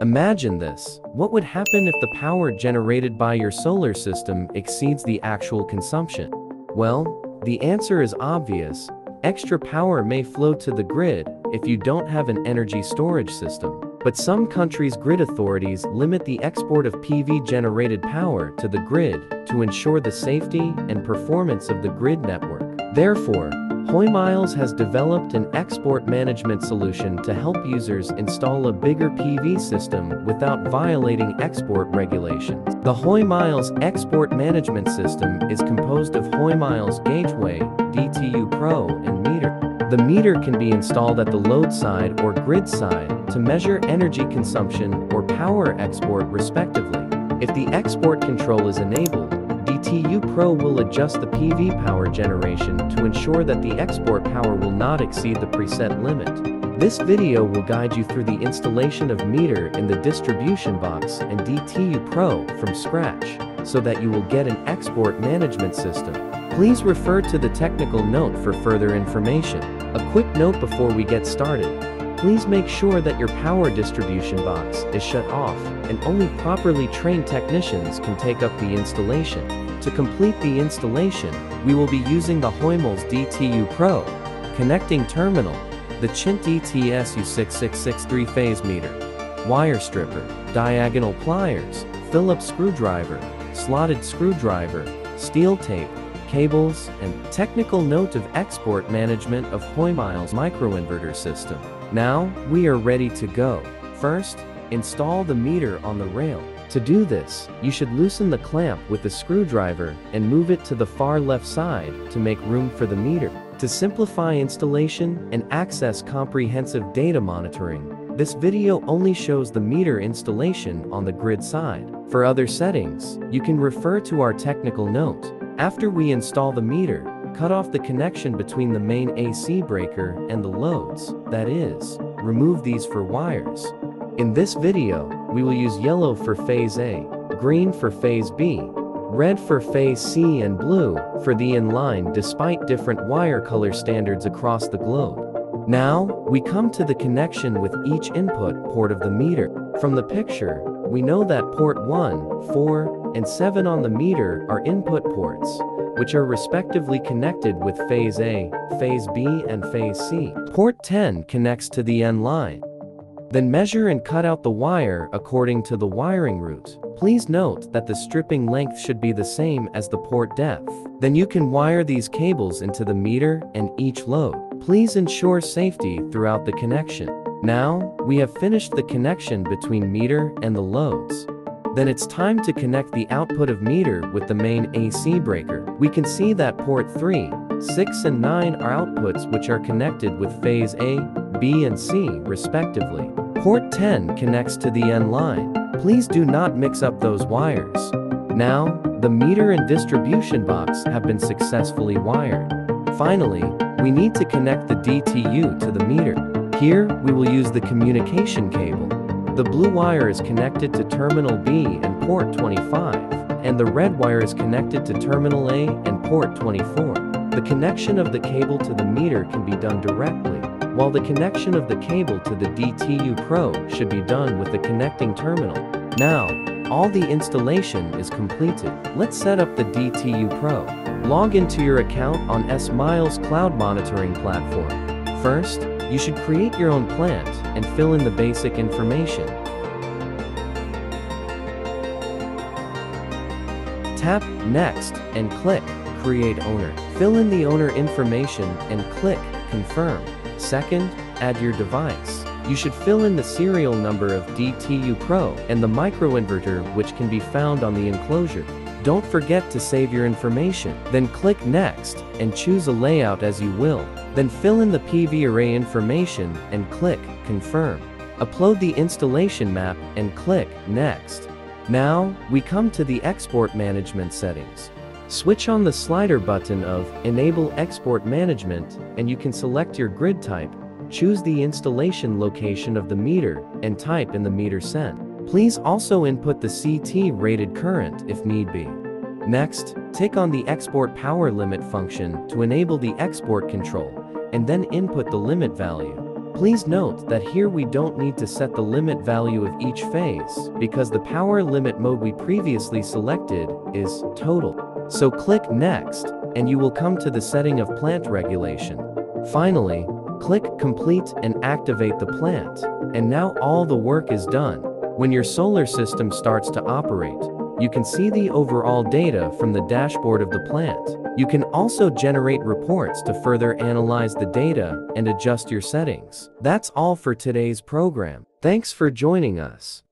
Imagine this. What would happen if the power generated by your solar system exceeds the actual consumption? Well, the answer is obvious. Extra power may flow to the grid if you don't have an energy storage system. But some countries' grid authorities limit the export of PV generated power to the grid to ensure the safety and performance of the grid network. Therefore, Hoymiles has developed an export management solution to help users install a bigger PV system without violating export regulations. The Hoymiles Export Management System is composed of Hoymiles Gateway, DTU Pro, and Meter. The meter can be installed at the load side or grid side to measure energy consumption or power export respectively. If the export control is enabled, DTU Pro will adjust the PV power generation to ensure that the export power will not exceed the preset limit. This video will guide you through the installation of meter in the distribution box and DTU Pro from scratch, so that you will get an export management system. Please refer to the technical note for further information. A quick note before we get started. Please make sure that your power distribution box is shut off and only properly trained technicians can take up the installation. To complete the installation, we will be using the Hoymiles DTU Pro, connecting terminal, the Chint DTS U6663 3-phase meter, wire stripper, diagonal pliers, Phillips screwdriver, slotted screwdriver, steel tape, cables, and technical note of export management of Hoymiles microinverter system. Now, we are ready to go. First, install the meter on the rail. To do this, you should loosen the clamp with the screwdriver and move it to the far left side to make room for the meter. To simplify installation and access comprehensive data monitoring, this video only shows the meter installation on the grid side. For other settings, you can refer to our technical note. After we install the meter, cut off the connection between the main AC breaker and the loads, that is, remove these four wires. In this video, we will use yellow for phase A, green for phase B, red for phase C and blue for the N line despite different wire color standards across the globe. Now, we come to the connection with each input port of the meter. From the picture, we know that port 1, 4, and 7 on the meter are input ports, which are respectively connected with phase A, phase B and phase C. Port 10 connects to the N line. Then measure and cut out the wire according to the wiring route. Please note that the stripping length should be the same as the port depth. Then you can wire these cables into the meter and each load. Please ensure safety throughout the connection. Now, we have finished the connection between meter and the loads. Then it's time to connect the output of meter with the main AC breaker. We can see that port 3, 6 and 9 are outputs which are connected with phase A, B and C respectively. Port 10 connects to the N line. Please do not mix up those wires. Now, the meter and distribution box have been successfully wired. Finally, we need to connect the DTU to the meter. Here, we will use the communication cable. The blue wire is connected to terminal B and port 25, and the red wire is connected to terminal A and port 24. The connection of the cable to the meter can be done directly, while the connection of the cable to the DTU Pro should be done with the connecting terminal. Now, all the installation is completed. Let's set up the DTU Pro. Log into your account on S-Miles Cloud Monitoring Platform. First, you should create your own plant and fill in the basic information. Tap Next and click Create Owner. Fill in the owner information and click Confirm. Second, add your device. You should fill in the serial number of DTU Pro and the microinverter which can be found on the enclosure. Don't forget to save your information. Then click Next and choose a layout as you will. Then fill in the PV array information and click Confirm. Upload the installation map and click Next. Now, we come to the export management settings. Switch on the slider button of Enable Export Management and you can select your grid type, choose the installation location of the meter, and type in the meter sent. Please also input the CT rated current if need be. Next, tick on the Export Power Limit function to enable the export control, and then input the limit value. Please note that here we don't need to set the limit value of each phase, because the power limit mode we previously selected is total. So click Next, and you will come to the setting of plant regulation. Finally, click Complete and activate the plant, and now all the work is done. When your solar system starts to operate, you can see the overall data from the dashboard of the plant. You can also generate reports to further analyze the data and adjust your settings. That's all for today's program. Thanks for joining us.